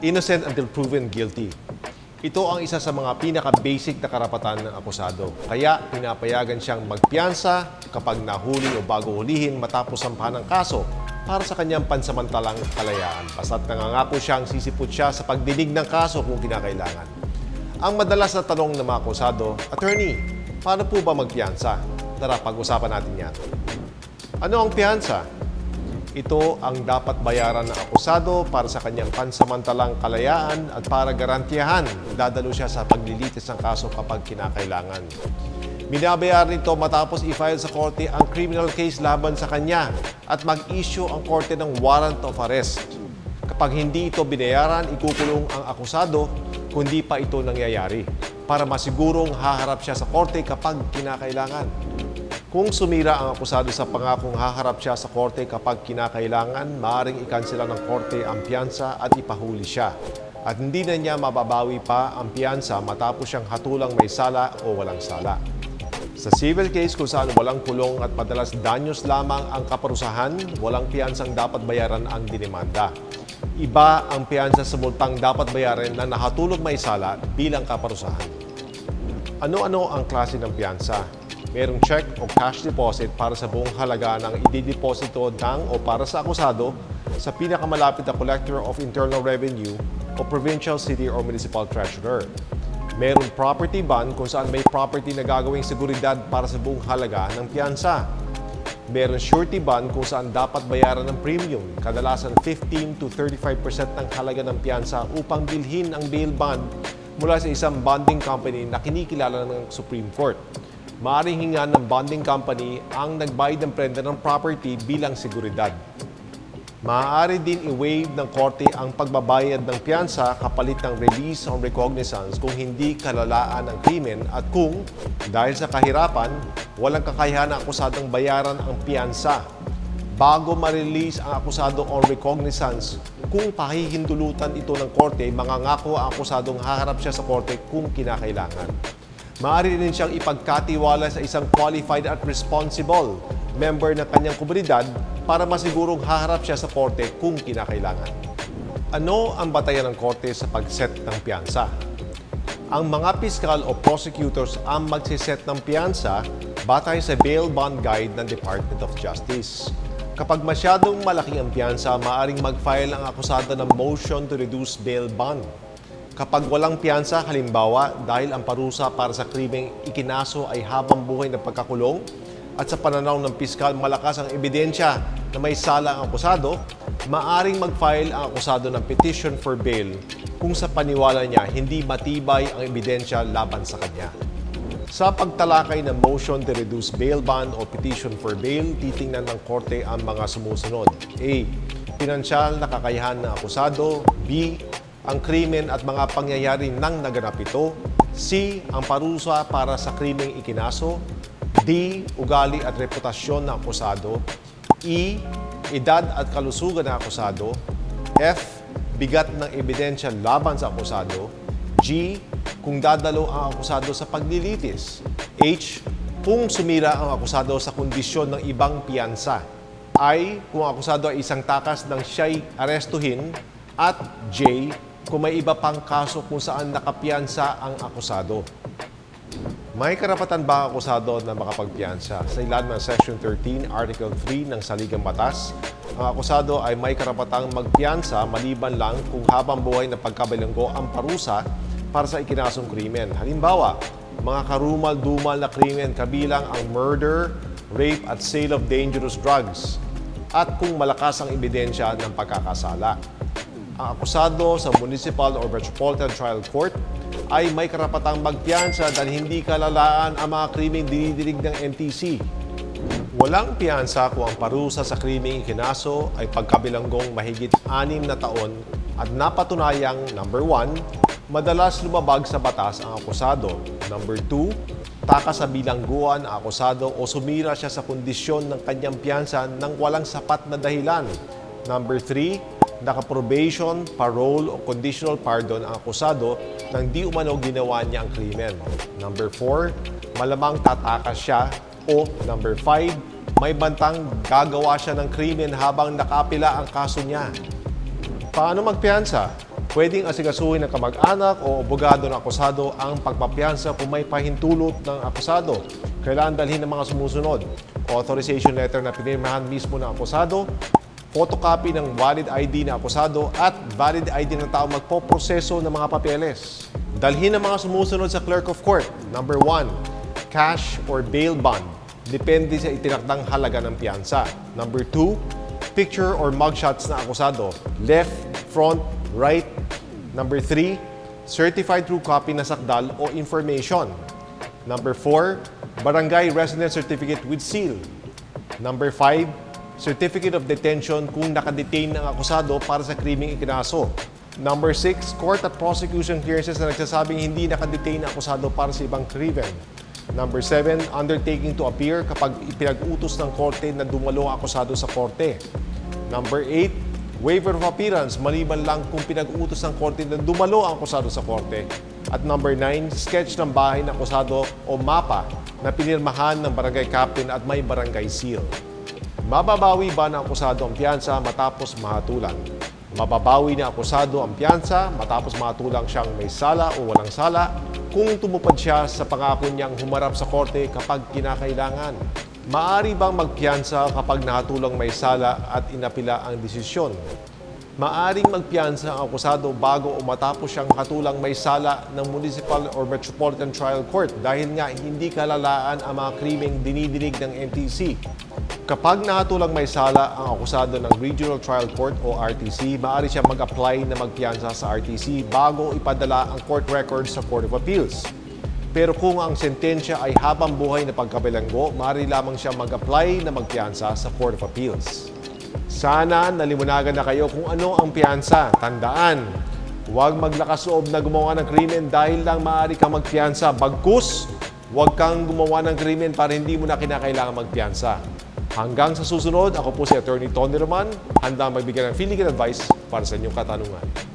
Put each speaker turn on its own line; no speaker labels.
innocent until proven guilty. Ito ang isa sa mga pinaka-basic na karapatan ng akusado. Kaya pinapayagan siyang magpiyansa kapag nahuli o bago hulihin matapos sampahan ng kaso para sa kanyang pansamantalang kalayaan. Basta't nangangako siyang sisipot siya sa pagdinig ng kaso kung kinakailangan. Ang madalas na tanong ng mga akusado, Attorney, paano po ba magpiyansa? Tara, pag-usapan natin yan. Ano ang piyansa? Ito ang dapat bayaran ng akusado para sa kanyang pansamantalang kalayaan at para garantiyahan dadalo siya sa paglilitis ng kaso kapag kinakailangan. Binabayaran ito matapos i-file sa korte ang criminal case laban sa kanya at mag-issue ang korte ng warrant of arrest. Kapag hindi ito binayaran, ikukulong ang akusado kundi pa ito nangyayari para masigurong haharap siya sa korte kapag kinakailangan. Kung sumira ang akusado sa pangakong haharap siya sa korte kapag kinakailangan, maaaring ikansela ng korte ang piyansa at ipahuli siya. At hindi na niya mababawi pa ang piyansa matapos siyang hatulang may sala o walang sala. Sa civil case kung saan walang kulong at madalas danyos lamang ang kaparusahan, walang piyansang dapat bayaran ang dinimanda. Iba ang piyansa sa multang dapat bayaran na nahatulog may sala bilang kaparusahan. Ano-ano ang klase ng piyansa? Merong check o cash deposit para sa buong halaga ng idideposito ng o para sa akusado sa pinakamalapit na Collector of Internal Revenue o Provincial City or Municipal Treasurer. Merong property bond kung saan may property na gagawing seguridad para sa buong halaga ng piyansa. Meron surety bond kung saan dapat bayaran ng premium, kadalasan 15 to 35% ng halaga ng piyansa upang bilhin ang bail bond mula sa isang bonding company na kinikilala ng Supreme Court. Maaring hinga ng bonding company ang nagbayad ng prenda ng property bilang seguridad. Maaari din i-waive ng korte ang pagbabayad ng piyansa kapalit ng release on recognizance kung hindi kalalaan ang krimen at kung, dahil sa kahirapan, walang kakayahan ng akusadong bayaran ang piyansa. Bago ma-release ang akusado on recognizance, kung pahihintulutan ito ng korte, mangangako ang akusadong haharap siya sa korte kung kinakailangan. Maaari din siyang ipagkatiwala sa isang qualified at responsible member ng kanyang komunidad para masigurong haharap siya sa korte kung kinakailangan. Ano ang batayan ng korte sa pag-set ng piyansa? Ang mga piskal o prosecutors ang magsiset ng piyansa batay sa bail bond guide ng Department of Justice. Kapag masyadong malaki ang piyansa, maaring mag-file ang akusado ng motion to reduce bail bond Kapag walang piyansa, halimbawa dahil ang parusa para sa krimeng ikinaso ay habang buhay na pagkakulong at sa pananaw ng piskal malakas ang ebidensya na may sala ang akusado, maaring mag-file ang akusado ng petition for bail kung sa paniwala niya hindi matibay ang ebidensya laban sa kanya. Sa pagtalakay ng motion to reduce bail bond o petition for bail, titingnan ng korte ang mga sumusunod. A. Pinansyal na kakayahan ng akusado. B ang krimen at mga pangyayari nang naganap ito. C. Ang parusa para sa krimeng ikinaso. D. Ugali at reputasyon ng akusado. E. Edad at kalusugan ng akusado. F. Bigat ng ebidensya laban sa akusado. G. Kung dadalo ang akusado sa paglilitis. H. Kung sumira ang akusado sa kondisyon ng ibang piyansa. I. Kung akusado ay isang takas ng siya'y arestuhin. At J kung may iba pang kaso kung saan nakapiyansa ang akusado. May karapatan ba ang akusado na makapagpiyansa? Sa ilalim ng Section 13, Article 3 ng Saligang Batas, ang akusado ay may karapatang magpiyansa maliban lang kung habang buhay na pagkabilanggo ang parusa para sa ikinasong krimen. Halimbawa, mga karumal-dumal na krimen kabilang ang murder, rape at sale of dangerous drugs at kung malakas ang ebidensya ng pagkakasala ang akusado sa Municipal or Metropolitan Trial Court ay may karapatang magpiyansa dahil hindi kalalaan ang mga krimeng dinidinig ng NTC. Walang piyansa kung ang parusa sa krimeng ikinaso ay pagkabilanggong mahigit anim na taon at napatunayang number 1, madalas lumabag sa batas ang akusado. Number 2, taka sa bilangguan ang akusado o sumira siya sa kondisyon ng kanyang piyansa nang walang sapat na dahilan. Number 3, naka-probation, parole o conditional pardon ang akusado nang di umano ginawa niya ang krimen. Number 4, malamang tatakas siya. O number 5, may bantang gagawa siya ng krimen habang nakapila ang kaso niya. Paano magpiyansa? Pwedeng asigasuhin ng kamag-anak o abogado ng akusado ang pagpapiansa kung may pahintulot ng akusado. Kailangan dalhin ng mga sumusunod. Authorization letter na pinirmahan mismo ng akusado, photocopy ng valid ID ng akusado at valid ID ng tao magpoproseso ng mga papeles. Dalhin ang mga sumusunod sa clerk of court. Number one, cash or bail bond. Depende sa itinakdang halaga ng piyansa. Number two, picture or mugshots na akusado. Left, front, right. Number three, certified true copy na sakdal o information. Number four, barangay resident certificate with seal. Number five, certificate of detention kung nakadetain ang akusado para sa krimeng ikinaso. Number six, court at prosecution clearances na nagsasabing hindi nakadetain ang akusado para sa ibang krimen. Number seven, undertaking to appear kapag ipinag-utos ng korte na dumalo ang akusado sa korte. Number eight, waiver of appearance maliban lang kung pinag-utos ng korte na dumalo ang akusado sa korte. At number nine, sketch ng bahay ng akusado o mapa na pinirmahan ng barangay captain at may barangay seal. Mababawi ba ng akusado ang piyansa matapos mahatulan? Mababawi ng akusado ang piyansa matapos mahatulang siyang may sala o walang sala kung tumupad siya sa pangako niyang humarap sa korte kapag kinakailangan. Maari bang magpiyansa kapag nahatulang may sala at inapila ang desisyon? Maaring magpiyansa ang akusado bago o matapos siyang hatulang may sala ng Municipal or Metropolitan Trial Court dahil nga hindi kalalaan ang mga krimeng dinidinig ng MTC. Kapag nahatulang may sala ang akusado ng Regional Trial Court o RTC, maaari siya mag-apply na magpiyansa sa RTC bago ipadala ang court records sa Court of Appeals. Pero kung ang sentensya ay habang buhay na pagkabilanggo, maaari lamang siya mag-apply na magpiyansa sa Court of Appeals. Sana nalimunagan na kayo kung ano ang piyansa. Tandaan, huwag maglakas loob na gumawa ng krimen dahil lang maaari kang magpiyansa. Bagkus, huwag kang gumawa ng krimen para hindi mo na kinakailangan magpiyansa. Hanggang sa susunod, ako po si Attorney Tony Roman, handa magbigay ng feeling and advice para sa inyong katanungan.